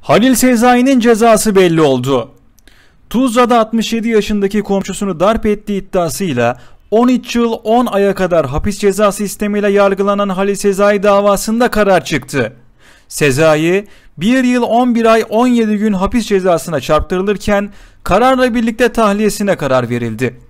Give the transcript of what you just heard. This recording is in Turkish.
Halil Sezai'nin cezası belli oldu. Tuzla'da 67 yaşındaki komşusunu darp ettiği iddiasıyla 13 yıl 10 aya kadar hapis cezası istemiyle yargılanan Halil Sezai davasında karar çıktı. Sezai 1 yıl 11 ay 17 gün hapis cezasına çarptırılırken kararla birlikte tahliyesine karar verildi.